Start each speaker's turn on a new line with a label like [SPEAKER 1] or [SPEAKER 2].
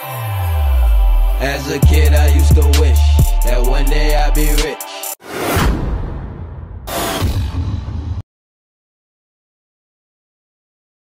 [SPEAKER 1] As a kid, I used to wish that one day I'd be rich.